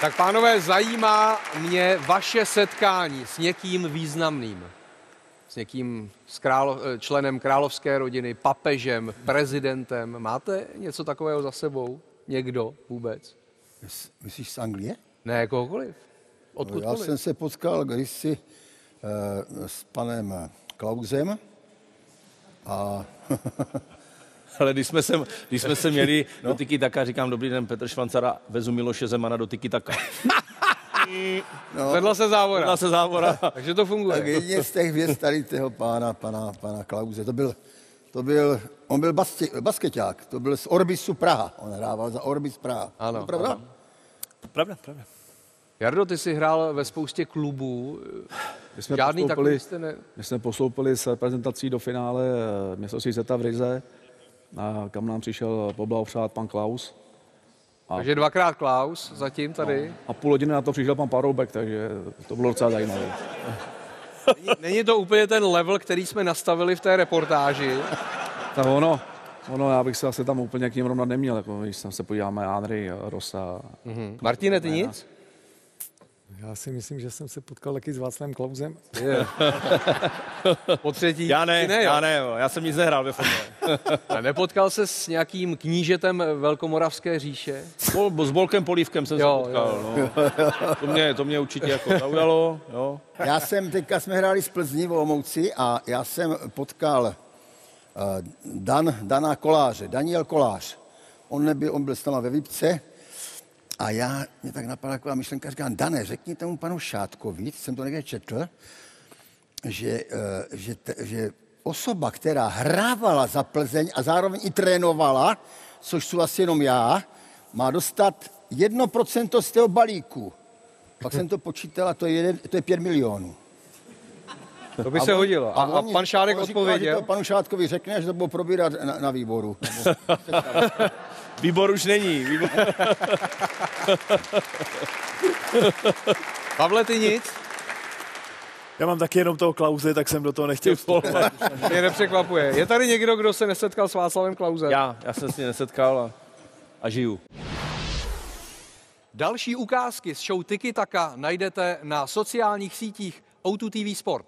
Tak pánové, zajímá mě vaše setkání s někým významným. S někým s králo, členem královské rodiny, papežem, prezidentem. Máte něco takového za sebou? Někdo vůbec? Mys- Myslíš z Anglie? Ne, kohokoliv. No, já jsem se potkal kdysi eh, s panem Klausem a Ale když jsme se, když jsme se měli no. do Tiki Taka, říkám, dobrý den, Petr Švancara, vezu Miloše Zemana do Tiki Taka. Vedla se závora. Vedla se závora. Takže to funguje. tak jedině z těch věc tady toho pána, pana, pana Klauze, to byl, to byl, on byl basket, basketák, to byl z Orbisu Praha, on hrával za Orbis Praha. Ano, To pravda? Pravda, pravda. Jardo, ty jsi hrál ve spoustě klubů. My jsme Žádný postoupili- takový jste ne... My jsme postoupili s prezentací do finále eh, mistrovství světa v Rize, kam nám přišel poblahopřát pan Klaus. Takže dvakrát Klaus zatím tady. A půl hodiny na to přišel pan Paroubek, takže to bylo docela zajímavé. Není to úplně ten level, který jsme nastavili v té reportáži. Tak ono, ono, já bych se asi tam úplně k ním rovnat neměl, jako když se podíváme Andrej, Rosa. Mhm. Martine, ty nic? Já si myslím, že jsem se potkal taky s Václavem Klausem. Po třetí? Já ne, ne, já jo? ne, jo. já jsem nic nehrál ve fotbale. A nepotkal se s nějakým knížetem Velkomoravské říše? Bol, s Bolkem Polívkem jsem Jo, se potkal. No. To, mě, to mě určitě jako zaujalo. Jo. Já jsem, teďka jsme hráli z Plzni v Olomouci a já jsem potkal uh, Dan, Dana Koláře, Daniel Kolář. On, nebyl, on byl s náma ve Vipce a já, mě tak napadla taková myšlenka, říkám, Dane, řekni tomu panu Šátkovi, jsem to někde četl, že, uh, že, že osoba, která hrávala za Plzeň a zároveň i trénovala, což jsou asi jenom já, má dostat 1% z toho balíku. Pak jsem to počítal a to je, to je 5 milionů. To by se hodilo. A, a pan Šárek on říkal, že odpověděl? to panu Šátkovi řekne, že to budou probírat na, na výboru. Výbor už není. Výbor... Pavle, ty nic? Já mám taky jenom toho Klauze, tak jsem do toho nechtěl vstupovat. Mě nepřekvapuje. Je tady někdo, kdo se nesetkal s Václavem Klausem? Já, já jsem s ním nesetkal a, a žiju. Další ukázky z show Tiki Taka najdete na sociálních sítích O2 TV Sport.